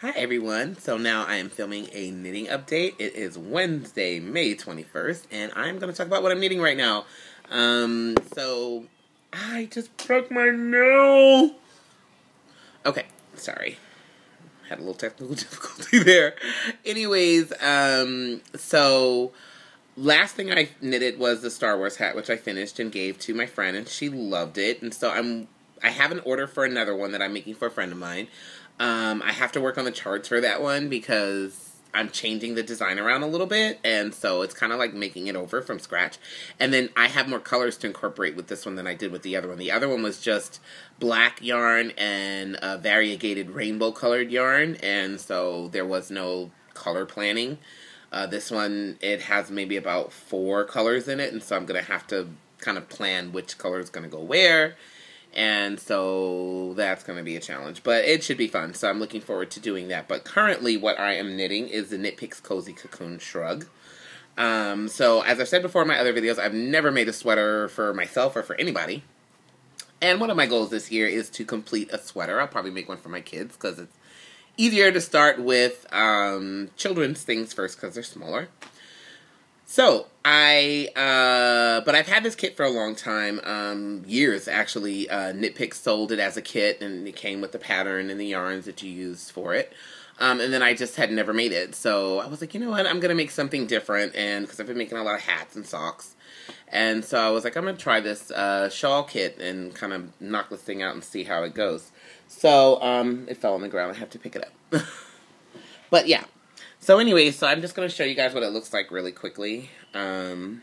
Hi everyone. So now I am filming a knitting update. It is Wednesday, May 21st, and I'm going to talk about what I'm knitting right now. Um, so I just broke my nail. Okay, sorry. Had a little technical difficulty there. Anyways, um, so last thing I knitted was the Star Wars hat, which I finished and gave to my friend, and she loved it. And so I'm I have an order for another one that I'm making for a friend of mine. Um, I have to work on the charts for that one because I'm changing the design around a little bit, and so it's kind of like making it over from scratch. And then I have more colors to incorporate with this one than I did with the other one. The other one was just black yarn and variegated rainbow colored yarn, and so there was no color planning. Uh, this one, it has maybe about four colors in it, and so I'm going to have to kind of plan which color is going to go where and so that's going to be a challenge, but it should be fun. So I'm looking forward to doing that. But currently, what I am knitting is the Knit Picks Cozy Cocoon Shrug. Um, so as I've said before in my other videos, I've never made a sweater for myself or for anybody. And one of my goals this year is to complete a sweater. I'll probably make one for my kids because it's easier to start with um, children's things first because they're smaller. So I, uh, but I've had this kit for a long time, um, years actually. Uh, Knit sold it as a kit, and it came with the pattern and the yarns that you used for it. Um, and then I just had never made it, so I was like, you know what, I'm gonna make something different, and because I've been making a lot of hats and socks, and so I was like, I'm gonna try this uh, shawl kit and kind of knock this thing out and see how it goes. So um, it fell on the ground. I have to pick it up. but yeah, so anyway, so I'm just going to show you guys what it looks like really quickly. Um,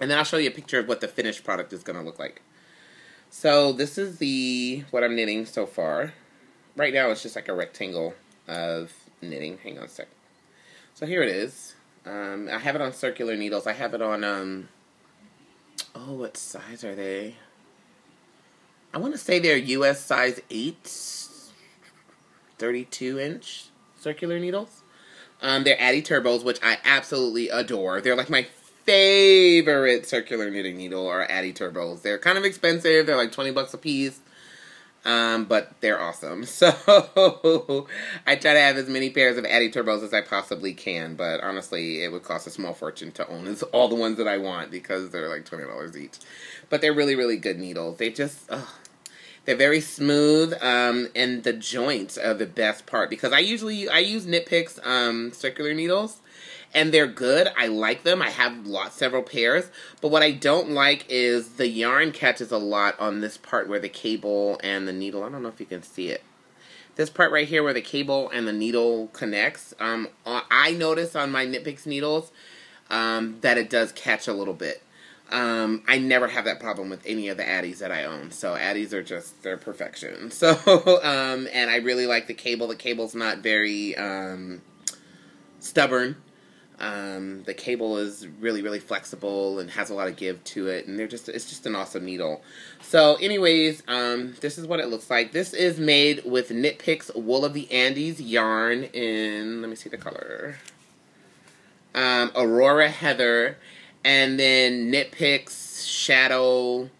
and then I'll show you a picture of what the finished product is going to look like. So this is the what I'm knitting so far. Right now it's just like a rectangle of knitting. Hang on a sec. So here it is. Um, I have it on circular needles. I have it on, um, oh, what size are they? I want to say they're US size 8, 32 inch circular needles. Um, they're Addi Turbos, which I absolutely adore. They're like my favorite circular knitting needle are Addi Turbos. They're kind of expensive. They're like 20 bucks a piece. Um, but they're awesome. So I try to have as many pairs of Addi Turbos as I possibly can, but honestly, it would cost a small fortune to own all the ones that I want because they're like $20 each. But they're really, really good needles. They just, oh, they're very smooth, um, and the joints are the best part because I usually I use Knit Picks um, circular needles, and they're good. I like them. I have lots, several pairs. But what I don't like is the yarn catches a lot on this part where the cable and the needle. I don't know if you can see it. This part right here where the cable and the needle connects. Um, I notice on my Knit Picks needles um, that it does catch a little bit. Um, I never have that problem with any of the Addies that I own. So Addies are just their perfection. So um, and I really like the cable. The cable's not very um, stubborn. Um, the cable is really really flexible and has a lot of give to it, and they're just it's just an awesome needle. So, anyways, um, this is what it looks like. This is made with Knit Picks Wool of the Andes yarn in let me see the color. Um, Aurora Heather and then Knit Picks Shadow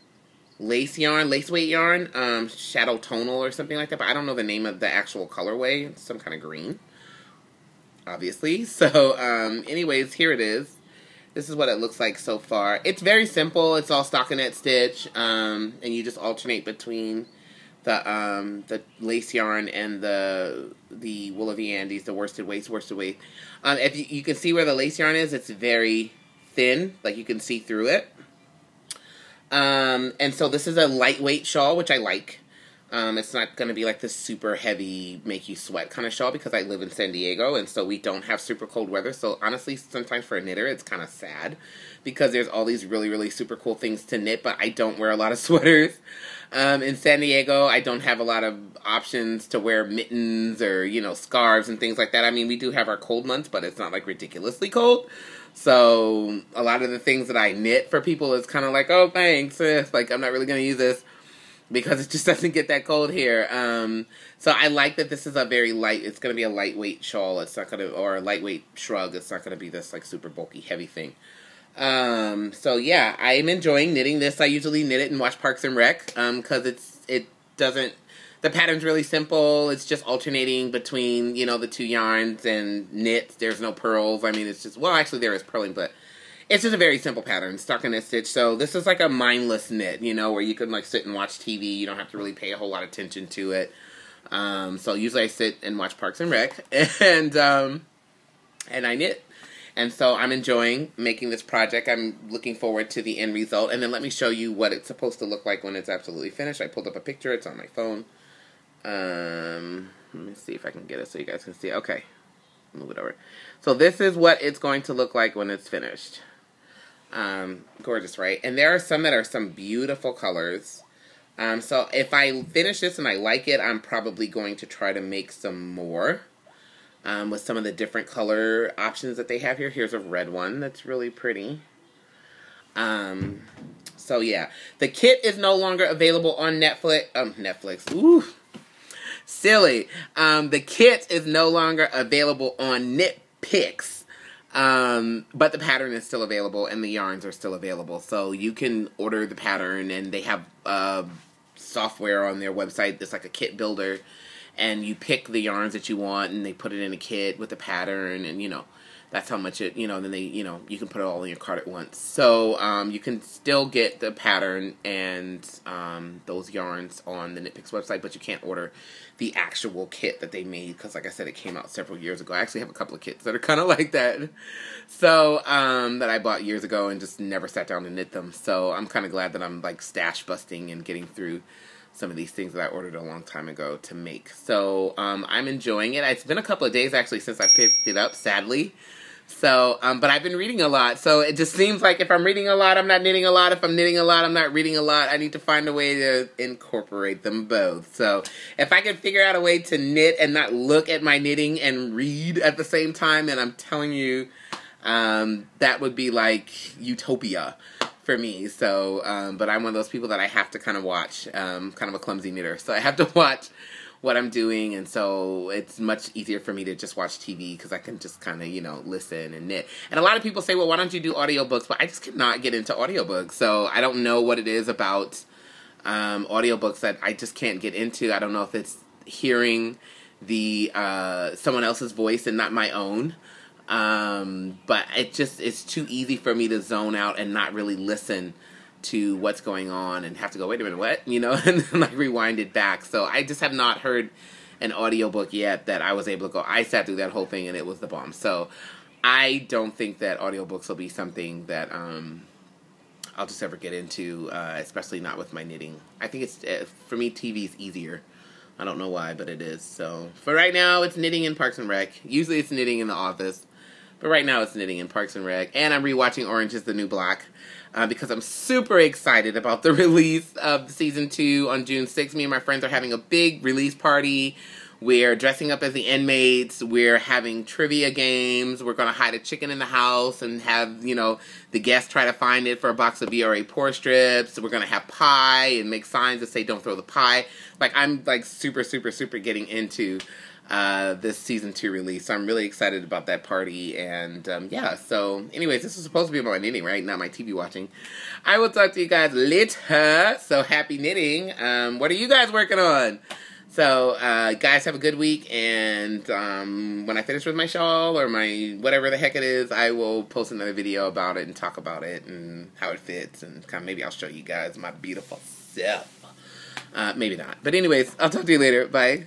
lace yarn, lace weight yarn, um, Shadow Tonal or something like that. But I don't know the name of the actual colorway. It's some kind of green, obviously. So, um, anyways, here it is. This is what it looks like so far. It's very simple. It's all stockinette stitch, um, and you just alternate between the um, the lace yarn and the the wool of the Andes, the worsted weight, worsted weight. Um, if you, you can see where the lace yarn is, it's very thin, like you can see through it. Um, and so this is a lightweight shawl, which I like. Um, it's not going to be like this super heavy, make you sweat kind of shawl because I live in San Diego and so we don't have super cold weather. So honestly, sometimes for a knitter, it's kind of sad because there's all these really, really super cool things to knit, but I don't wear a lot of sweaters. Um, in San Diego, I don't have a lot of options to wear mittens or, you know, scarves and things like that. I mean, we do have our cold months, but it's not like ridiculously cold. So a lot of the things that I knit for people is kind of like, oh, thanks. Sis. Like, I'm not really going to use this because it just doesn't get that cold here. Um, so I like that this is a very light, it's going to be a lightweight shawl. It's not going to, or a lightweight shrug. It's not going to be this like super bulky, heavy thing. Um, so yeah, I'm enjoying knitting this. I usually knit it and watch Parks and Rec, um, cause it's, it doesn't the pattern's really simple. It's just alternating between, you know, the two yarns and knits. There's no purls. I mean, it's just, well, actually there is purling, but it's just a very simple pattern, stockinette stitch. So this is like a mindless knit, you know, where you can like sit and watch TV. You don't have to really pay a whole lot of attention to it. Um, so usually I sit and watch Parks and Rec, and um, and I knit. And so I'm enjoying making this project. I'm looking forward to the end result. And then let me show you what it's supposed to look like when it's absolutely finished. I pulled up a picture. It's on my phone. Um, let me see if I can get it so you guys can see. Okay, move it over. So this is what it's going to look like when it's finished. Um, gorgeous, right? And there are some that are some beautiful colors. Um, so if I finish this and I like it, I'm probably going to try to make some more um, with some of the different color options that they have here. Here's a red one that's really pretty. Um, so yeah, the kit is no longer available on Netflix. Um, Netflix. Ooh, silly. Um, the kit is no longer available on Knit Picks. Um, but the pattern is still available and the yarns are still available. So you can order the pattern and they have uh, software on their website that's like a kit builder and you pick the yarns that you want and they put it in a kit with the pattern and you know that's how much it you know then they you know you can put it all in your cart at once so um, you can still get the pattern and um, those yarns on the knitpicks website but you can't order the actual kit that they made because like i said it came out several years ago i actually have a couple of kits that are kind of like that so um, that i bought years ago and just never sat down to knit them so i'm kind of glad that i'm like stash busting and getting through some of these things that I ordered a long time ago to make. So um, I'm enjoying it. It's been a couple of days actually since I picked it up, sadly. So, um, but I've been reading a lot. So it just seems like if I'm reading a lot, I'm not knitting a lot. If I'm knitting a lot, I'm not reading a lot. I need to find a way to incorporate them both. So if I can figure out a way to knit and not look at my knitting and read at the same time, and I'm telling you, um, that would be like utopia for me. So, um, but I'm one of those people that I have to kind of watch, um, kind of a clumsy knitter. So I have to watch what I'm doing, and so it's much easier for me to just watch TV because I can just kind of, you know, listen and knit. And a lot of people say, well, why don't you do audiobooks? But I just cannot get into audiobooks. So I don't know what it is about um, audiobooks that I just can't get into. I don't know if it's hearing the uh, someone else's voice and not my own. Um, but it just it's too easy for me to zone out and not really listen to what's going on and have to go, wait a minute, what? You know, and then like rewind it back. So I just have not heard an audiobook yet that I was able to go. I sat through that whole thing and it was the bomb. So I don't think that audiobooks will be something that um, I'll just ever get into, uh, especially not with my knitting. I think it's, uh, for me, TV is easier. I don't know why, but it is. So for right now, it's knitting in Parks and Rec. Usually it's knitting in the office. But right now it's knitting in Parks and Rec. And I'm rewatching Orange is the New Black uh, because I'm super excited about the release of season two on June 6th. Me and my friends are having a big release party. We're dressing up as the inmates. We're having trivia games. We're going to hide a chicken in the house and have, you know, the guests try to find it for a box of Bioré pore strips. We're going to have pie and make signs that say don't throw the pie. Like, I'm, like, super, super, super getting into uh, this season two release. So I'm really excited about that party. And um, yeah, so, anyways, this is supposed to be about my knitting, right? Not my TV watching. I will talk to you guys later. So happy knitting. Um, what are you guys working on? So, uh, guys, have a good week. And um, when I finish with my shawl or my whatever the heck it is, I will post another video about it and talk about it and how it fits. And kind of maybe I'll show you guys my beautiful self. Uh, maybe not. But, anyways, I'll talk to you later. Bye.